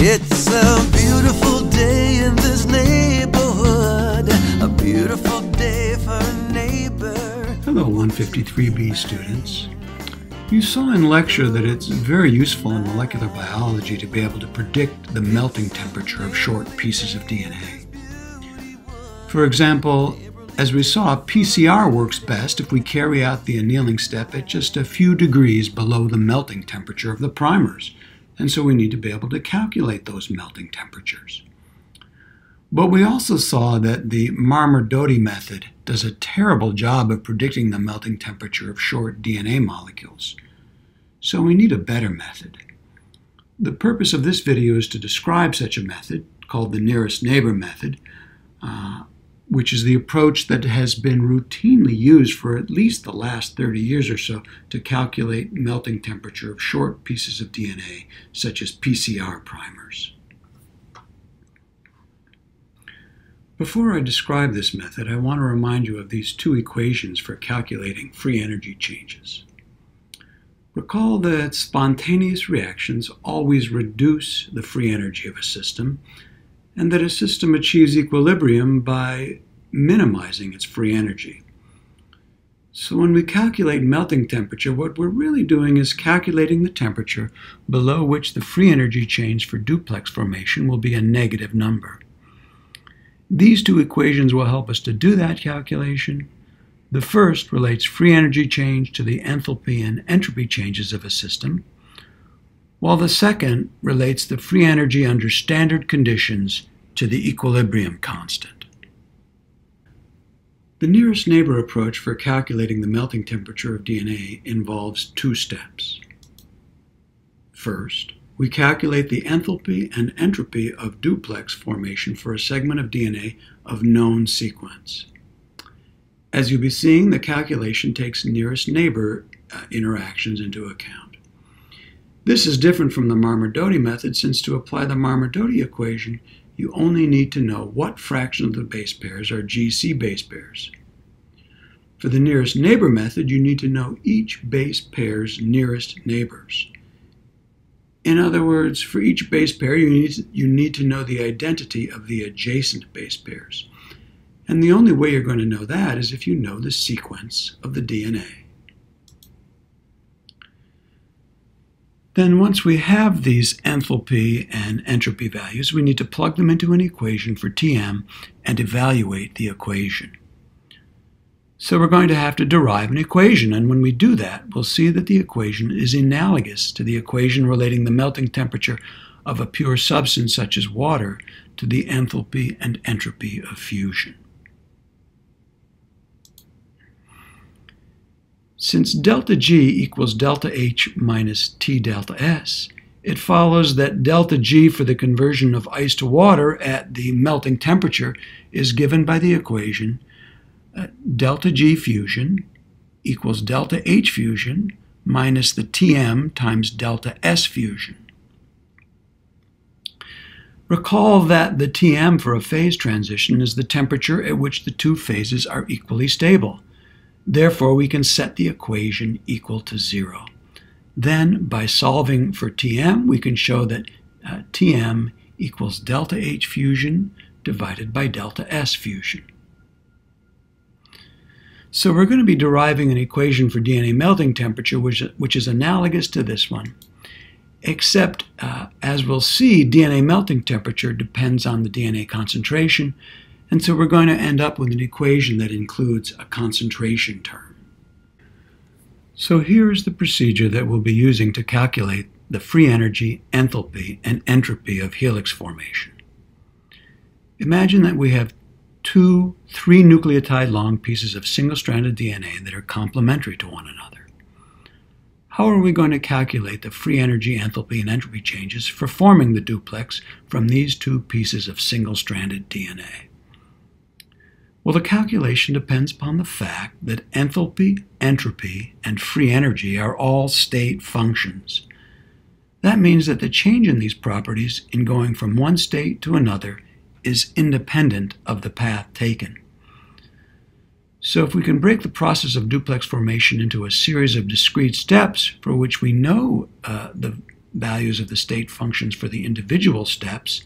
It's a beautiful day in this neighborhood. A beautiful day for a neighbor. Hello, 153B students. You saw in lecture that it's very useful in molecular biology to be able to predict the melting temperature of short pieces of DNA. For example, as we saw, PCR works best if we carry out the annealing step at just a few degrees below the melting temperature of the primers, and so we need to be able to calculate those melting temperatures. But we also saw that the Marmur-Doty method does a terrible job of predicting the melting temperature of short DNA molecules. So we need a better method. The purpose of this video is to describe such a method, called the nearest neighbor method, uh, which is the approach that has been routinely used for at least the last 30 years or so to calculate melting temperature of short pieces of DNA, such as PCR primers. Before I describe this method, I want to remind you of these two equations for calculating free energy changes. Recall that spontaneous reactions always reduce the free energy of a system, and that a system achieves equilibrium by minimizing its free energy. So when we calculate melting temperature, what we're really doing is calculating the temperature below which the free energy change for duplex formation will be a negative number. These two equations will help us to do that calculation. The first relates free energy change to the enthalpy and entropy changes of a system, while the second relates the free energy under standard conditions to the equilibrium constant. The nearest neighbor approach for calculating the melting temperature of DNA involves two steps. First, we calculate the enthalpy and entropy of duplex formation for a segment of DNA of known sequence. As you'll be seeing, the calculation takes nearest neighbor uh, interactions into account. This is different from the Marmur-Doty method since to apply the Marmur-Doty equation, you only need to know what fraction of the base pairs are GC base pairs. For the nearest neighbor method, you need to know each base pair's nearest neighbors. In other words, for each base pair, you need, to, you need to know the identity of the adjacent base pairs. And the only way you're going to know that is if you know the sequence of the DNA. Then once we have these enthalpy and entropy values, we need to plug them into an equation for Tm and evaluate the equation. So we're going to have to derive an equation, and when we do that, we'll see that the equation is analogous to the equation relating the melting temperature of a pure substance such as water to the enthalpy and entropy of fusion. Since delta G equals delta H minus T delta S, it follows that delta G for the conversion of ice to water at the melting temperature is given by the equation uh, delta G fusion equals delta H fusion minus the Tm times delta S fusion. Recall that the Tm for a phase transition is the temperature at which the two phases are equally stable. Therefore, we can set the equation equal to zero. Then, by solving for Tm, we can show that uh, Tm equals delta H fusion divided by delta S fusion. So we're going to be deriving an equation for DNA melting temperature, which, which is analogous to this one, except, uh, as we'll see, DNA melting temperature depends on the DNA concentration, and so we're going to end up with an equation that includes a concentration term. So here's the procedure that we'll be using to calculate the free energy, enthalpy, and entropy of helix formation. Imagine that we have two three nucleotide long pieces of single stranded DNA that are complementary to one another. how are we going to calculate the free energy, enthalpy, and entropy changes for forming the duplex from these two pieces of single-stranded DNA? Well, the calculation depends upon the fact that enthalpy, entropy, and free energy are all state functions. That means that the change in these properties in going from one state to another is independent of the path taken. So if we can break the process of duplex formation into a series of discrete steps for which we know uh, the values of the state functions for the individual steps,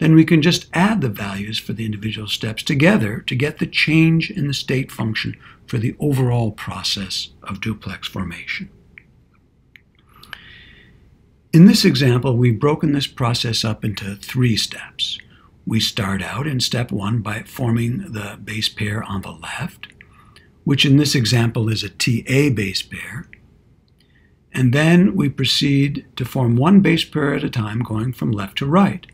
then we can just add the values for the individual steps together to get the change in the state function for the overall process of duplex formation. In this example, we've broken this process up into three steps. We start out in step one by forming the base pair on the left, which in this example is a TA base pair. And then we proceed to form one base pair at a time going from left to right.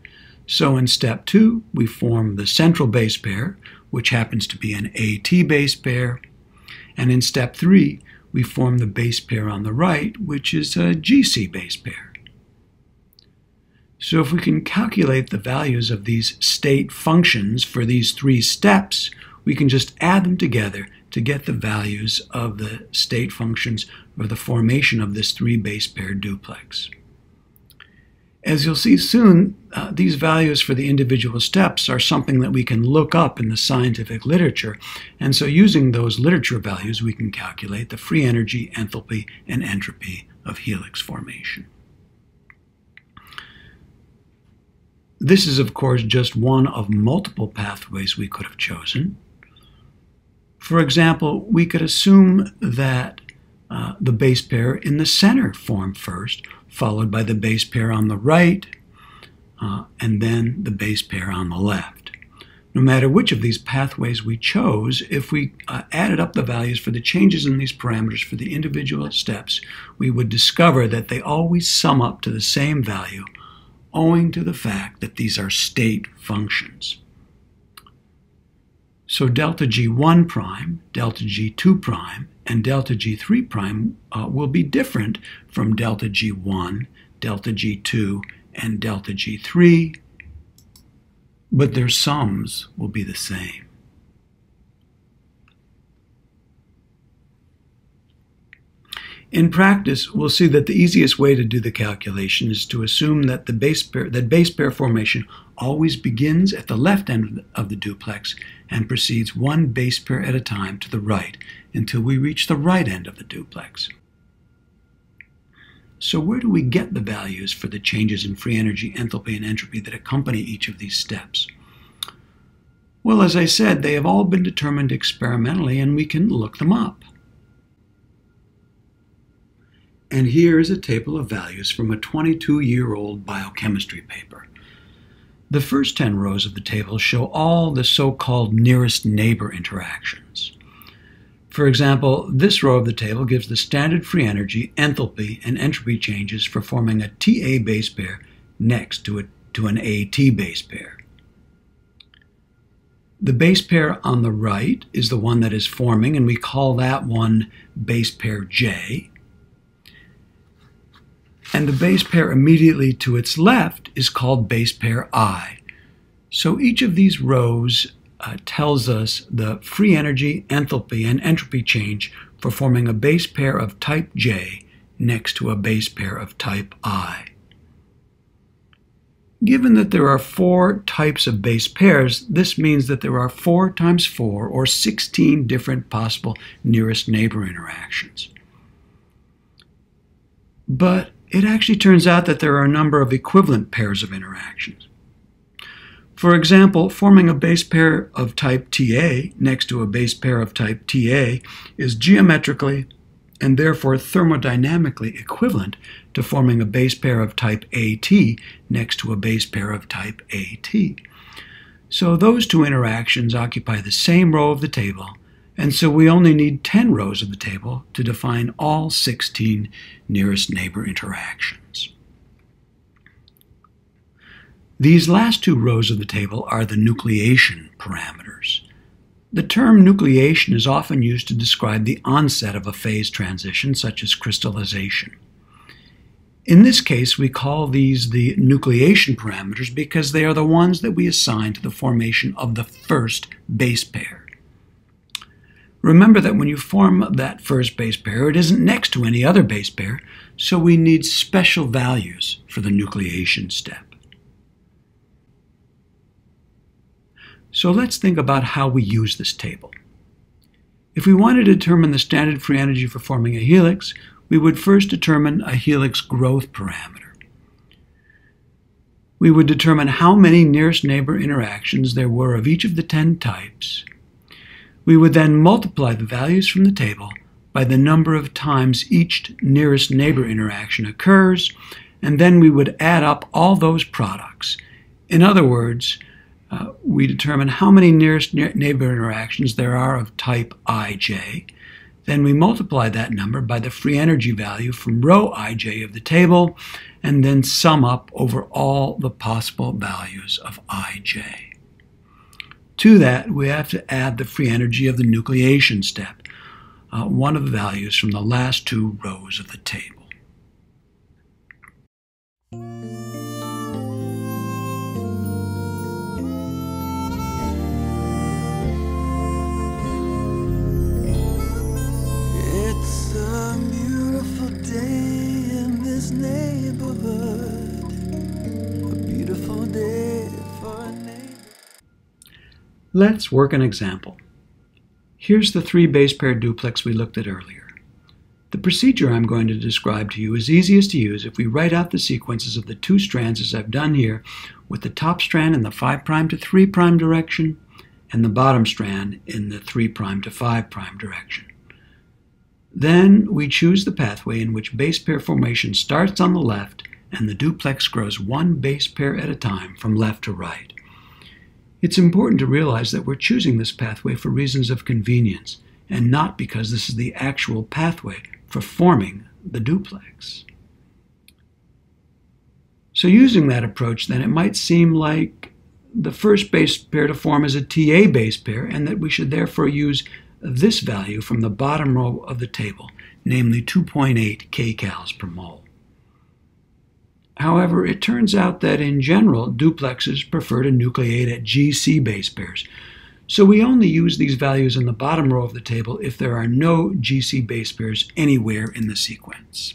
So in step two, we form the central base pair, which happens to be an AT base pair. And in step three, we form the base pair on the right, which is a GC base pair. So if we can calculate the values of these state functions for these three steps, we can just add them together to get the values of the state functions for the formation of this three base pair duplex. As you'll see soon, uh, these values for the individual steps are something that we can look up in the scientific literature. And so using those literature values, we can calculate the free energy, enthalpy, and entropy of helix formation. This is, of course, just one of multiple pathways we could have chosen. For example, we could assume that uh, the base pair in the center form first, followed by the base pair on the right, uh, and then the base pair on the left. No matter which of these pathways we chose, if we uh, added up the values for the changes in these parameters for the individual steps, we would discover that they always sum up to the same value, owing to the fact that these are state functions. So delta G1 prime, delta G2 prime, and delta G3 prime uh, will be different from delta G1, delta G2, and delta G3, but their sums will be the same. In practice, we'll see that the easiest way to do the calculation is to assume that the base pair, that base pair formation always begins at the left end of the duplex and proceeds one base pair at a time to the right until we reach the right end of the duplex. So where do we get the values for the changes in free energy, enthalpy, and entropy that accompany each of these steps? Well, as I said, they have all been determined experimentally and we can look them up. And here is a table of values from a 22-year-old biochemistry paper. The first 10 rows of the table show all the so-called nearest neighbor interactions. For example, this row of the table gives the standard free energy, enthalpy, and entropy changes for forming a TA base pair next to, a, to an AT base pair. The base pair on the right is the one that is forming, and we call that one base pair J and the base pair immediately to its left is called base pair I. So each of these rows uh, tells us the free energy, enthalpy, and entropy change for forming a base pair of type J next to a base pair of type I. Given that there are four types of base pairs, this means that there are 4 times 4, or 16 different possible nearest neighbor interactions. But it actually turns out that there are a number of equivalent pairs of interactions. For example, forming a base pair of type TA next to a base pair of type TA is geometrically and therefore thermodynamically equivalent to forming a base pair of type AT next to a base pair of type AT. So those two interactions occupy the same row of the table and so we only need 10 rows of the table to define all 16 nearest neighbor interactions. These last two rows of the table are the nucleation parameters. The term nucleation is often used to describe the onset of a phase transition, such as crystallization. In this case, we call these the nucleation parameters because they are the ones that we assign to the formation of the first base pair. Remember that when you form that first base pair, it isn't next to any other base pair, so we need special values for the nucleation step. So let's think about how we use this table. If we want to determine the standard free energy for forming a helix, we would first determine a helix growth parameter. We would determine how many nearest neighbor interactions there were of each of the 10 types. We would then multiply the values from the table by the number of times each nearest neighbor interaction occurs, and then we would add up all those products. In other words, uh, we determine how many nearest neighbor interactions there are of type ij. Then we multiply that number by the free energy value from row ij of the table, and then sum up over all the possible values of ij. To that, we have to add the free energy of the nucleation step, uh, one of the values from the last two rows of the table. Let's work an example. Here's the three base pair duplex we looked at earlier. The procedure I'm going to describe to you is easiest to use if we write out the sequences of the two strands as I've done here, with the top strand in the 5' to 3' direction, and the bottom strand in the 3' to 5' direction. Then we choose the pathway in which base pair formation starts on the left and the duplex grows one base pair at a time from left to right. It's important to realize that we're choosing this pathway for reasons of convenience and not because this is the actual pathway for forming the duplex. So using that approach, then, it might seem like the first base pair to form is a TA base pair and that we should therefore use this value from the bottom row of the table, namely 2.8 kcals per mole. However, it turns out that in general, duplexes prefer to nucleate at GC base pairs. So we only use these values in the bottom row of the table if there are no GC base pairs anywhere in the sequence.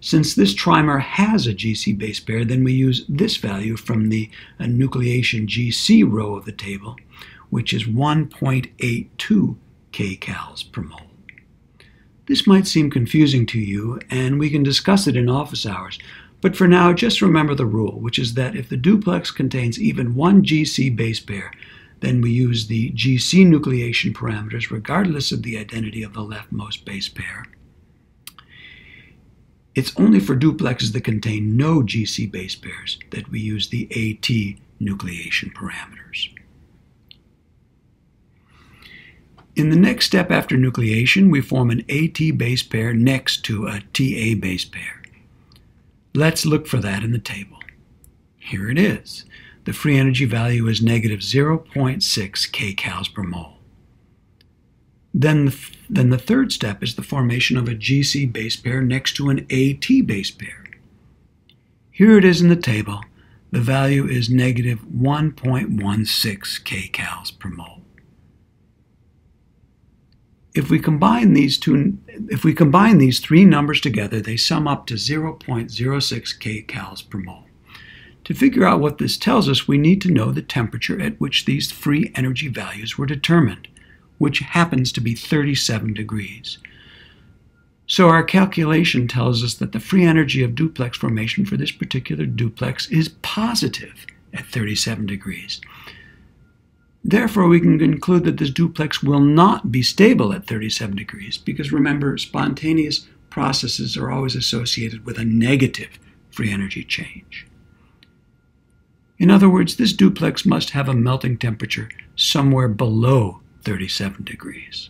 Since this trimer has a GC base pair, then we use this value from the uh, nucleation GC row of the table, which is 1.82 kcals per mole. This might seem confusing to you, and we can discuss it in office hours, but for now, just remember the rule, which is that if the duplex contains even one GC base pair, then we use the GC nucleation parameters regardless of the identity of the leftmost base pair. It's only for duplexes that contain no GC base pairs that we use the AT nucleation parameters. In the next step after nucleation, we form an AT base pair next to a TA base pair. Let's look for that in the table. Here it is. The free energy value is negative 0.6 kcals per mole. Then the, then the third step is the formation of a GC base pair next to an AT base pair. Here it is in the table. The value is negative 1.16 kcals per mole. If we combine these two, if we combine these three numbers together, they sum up to 0.06 kcals per mole. To figure out what this tells us, we need to know the temperature at which these free energy values were determined, which happens to be 37 degrees. So our calculation tells us that the free energy of duplex formation for this particular duplex is positive at 37 degrees. Therefore, we can conclude that this duplex will not be stable at 37 degrees because remember, spontaneous processes are always associated with a negative free energy change. In other words, this duplex must have a melting temperature somewhere below 37 degrees.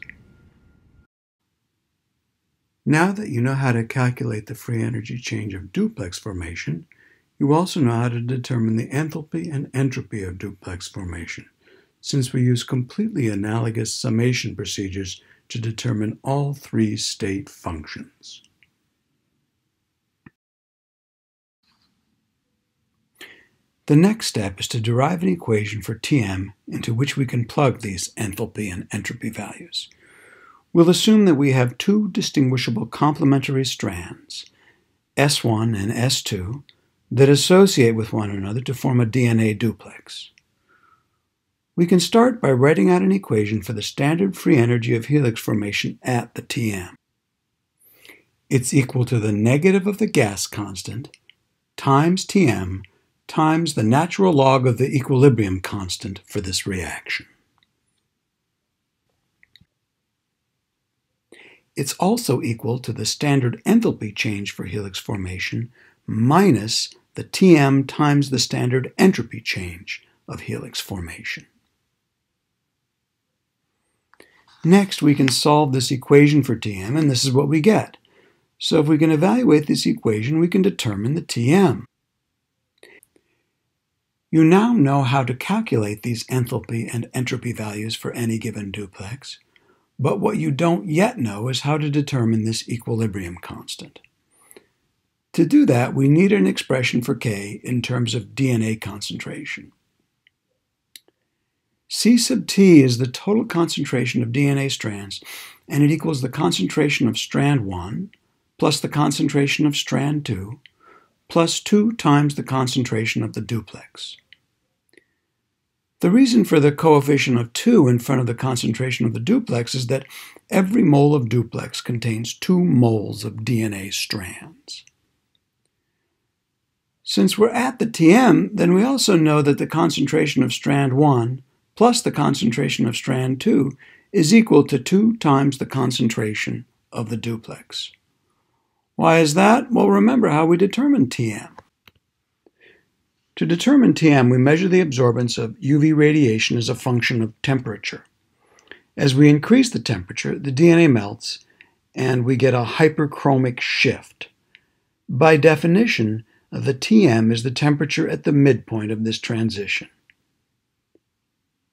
Now that you know how to calculate the free energy change of duplex formation, you also know how to determine the enthalpy and entropy of duplex formation since we use completely analogous summation procedures to determine all three state functions. The next step is to derive an equation for Tm into which we can plug these enthalpy and entropy values. We'll assume that we have two distinguishable complementary strands, S1 and S2, that associate with one another to form a DNA duplex. We can start by writing out an equation for the standard free energy of helix formation at the Tm. It's equal to the negative of the gas constant times Tm times the natural log of the equilibrium constant for this reaction. It's also equal to the standard enthalpy change for helix formation minus the Tm times the standard entropy change of helix formation. Next, we can solve this equation for Tm, and this is what we get. So if we can evaluate this equation, we can determine the Tm. You now know how to calculate these enthalpy and entropy values for any given duplex. But what you don't yet know is how to determine this equilibrium constant. To do that, we need an expression for K in terms of DNA concentration. C sub T is the total concentration of DNA strands, and it equals the concentration of strand 1 plus the concentration of strand 2 plus 2 times the concentration of the duplex. The reason for the coefficient of 2 in front of the concentration of the duplex is that every mole of duplex contains 2 moles of DNA strands. Since we're at the Tm, then we also know that the concentration of strand 1 plus the concentration of strand 2 is equal to 2 times the concentration of the duplex. Why is that? Well, remember how we determined Tm. To determine Tm, we measure the absorbance of UV radiation as a function of temperature. As we increase the temperature, the DNA melts and we get a hyperchromic shift. By definition, the Tm is the temperature at the midpoint of this transition.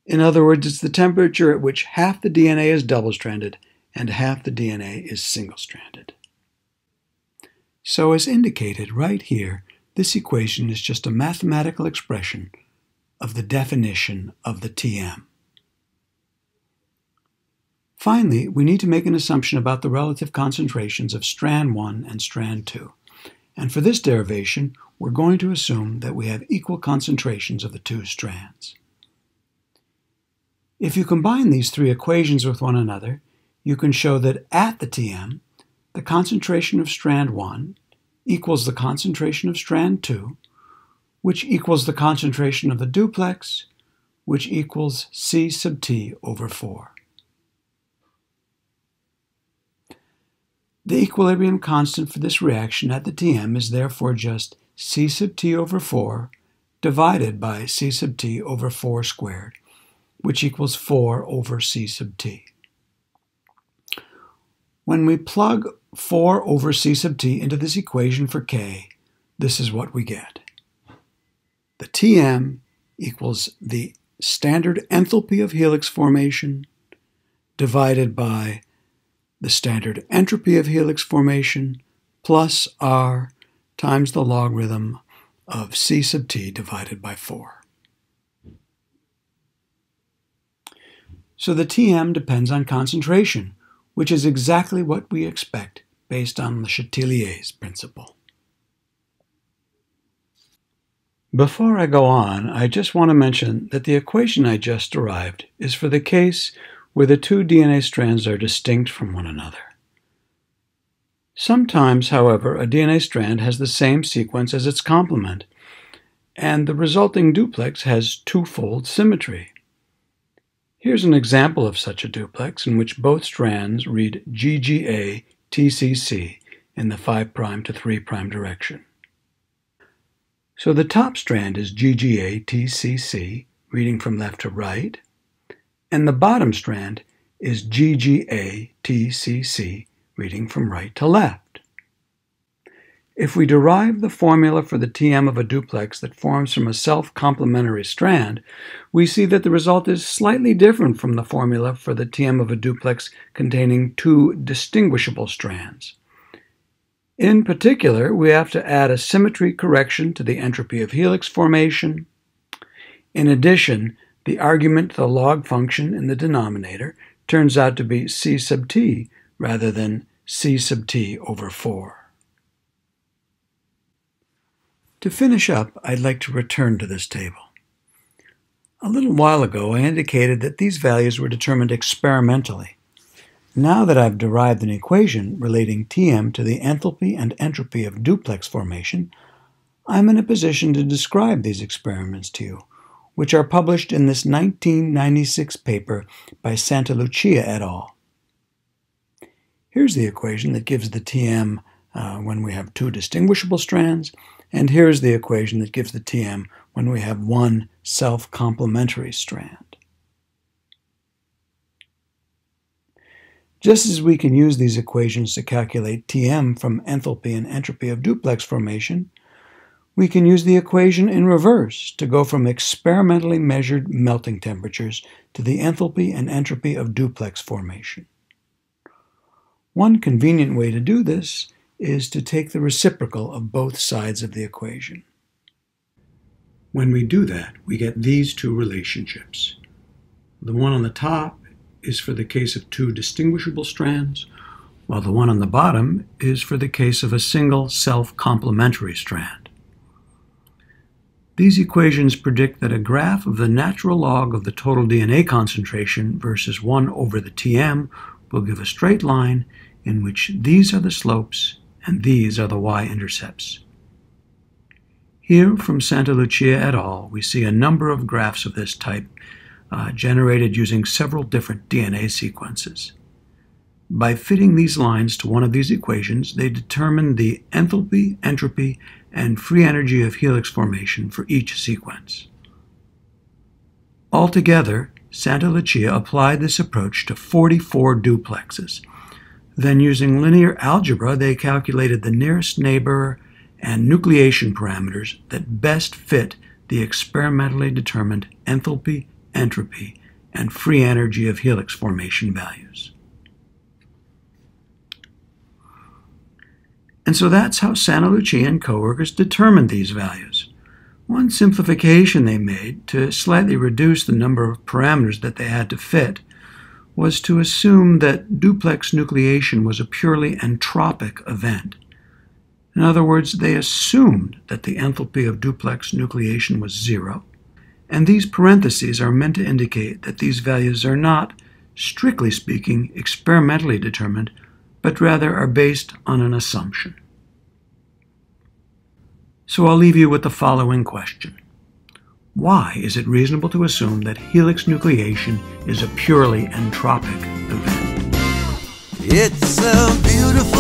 In other words, it's the temperature at which half the DNA is double stranded and half the DNA is single stranded. So, as indicated right here, this equation is just a mathematical expression of the definition of the Tm. Finally, we need to make an assumption about the relative concentrations of strand 1 and strand 2. And for this derivation, we're going to assume that we have equal concentrations of the two strands. If you combine these three equations with one another, you can show that at the Tm, the concentration of strand 1 equals the concentration of strand 2, which equals the concentration of the duplex, which equals C sub t over 4. The equilibrium constant for this reaction at the Tm is therefore just C sub t over 4 divided by C sub t over 4 squared, which equals 4 over C sub t. When we plug 4 over c sub t into this equation for k, this is what we get. The Tm equals the standard enthalpy of helix formation divided by the standard entropy of helix formation plus r times the logarithm of c sub t divided by 4. So the Tm depends on concentration, which is exactly what we expect based on Le Chatelier's principle. Before I go on, I just want to mention that the equation I just derived is for the case where the two DNA strands are distinct from one another. Sometimes, however, a DNA strand has the same sequence as its complement, and the resulting duplex has twofold symmetry. Here's an example of such a duplex in which both strands read GGA TCC in the 5' to 3' direction. So the top strand is GGA TCC, reading from left to right, and the bottom strand is GGA TCC, reading from right to left. If we derive the formula for the TM of a duplex that forms from a self-complementary strand, we see that the result is slightly different from the formula for the TM of a duplex containing two distinguishable strands. In particular, we have to add a symmetry correction to the entropy of helix formation. In addition, the argument to the log function in the denominator turns out to be c sub t rather than c sub t over 4. To finish up, I'd like to return to this table. A little while ago, I indicated that these values were determined experimentally. Now that I've derived an equation relating Tm to the enthalpy and entropy of duplex formation, I'm in a position to describe these experiments to you, which are published in this 1996 paper by SantaLucia et al. Here's the equation that gives the Tm uh, when we have two distinguishable strands and here's the equation that gives the Tm when we have one self-complementary strand. Just as we can use these equations to calculate Tm from enthalpy and entropy of duplex formation, we can use the equation in reverse to go from experimentally measured melting temperatures to the enthalpy and entropy of duplex formation. One convenient way to do this is to take the reciprocal of both sides of the equation. When we do that, we get these two relationships. The one on the top is for the case of two distinguishable strands, while the one on the bottom is for the case of a single self-complementary strand. These equations predict that a graph of the natural log of the total DNA concentration versus 1 over the Tm will give a straight line in which these are the slopes and these are the y-intercepts. Here from SantaLucia et al., we see a number of graphs of this type uh, generated using several different DNA sequences. By fitting these lines to one of these equations, they determine the enthalpy, entropy, and free energy of helix formation for each sequence. Altogether, SantaLucia applied this approach to 44 duplexes, then, using linear algebra, they calculated the nearest neighbor and nucleation parameters that best fit the experimentally determined enthalpy, entropy, and free energy of helix formation values. And so that's how SantaLucia and coworkers determined these values. One simplification they made to slightly reduce the number of parameters that they had to fit was to assume that duplex nucleation was a purely entropic event. In other words, they assumed that the enthalpy of duplex nucleation was zero, and these parentheses are meant to indicate that these values are not, strictly speaking, experimentally determined, but rather are based on an assumption. So I'll leave you with the following question. Why is it reasonable to assume that helix nucleation is a purely entropic event? It's a beautiful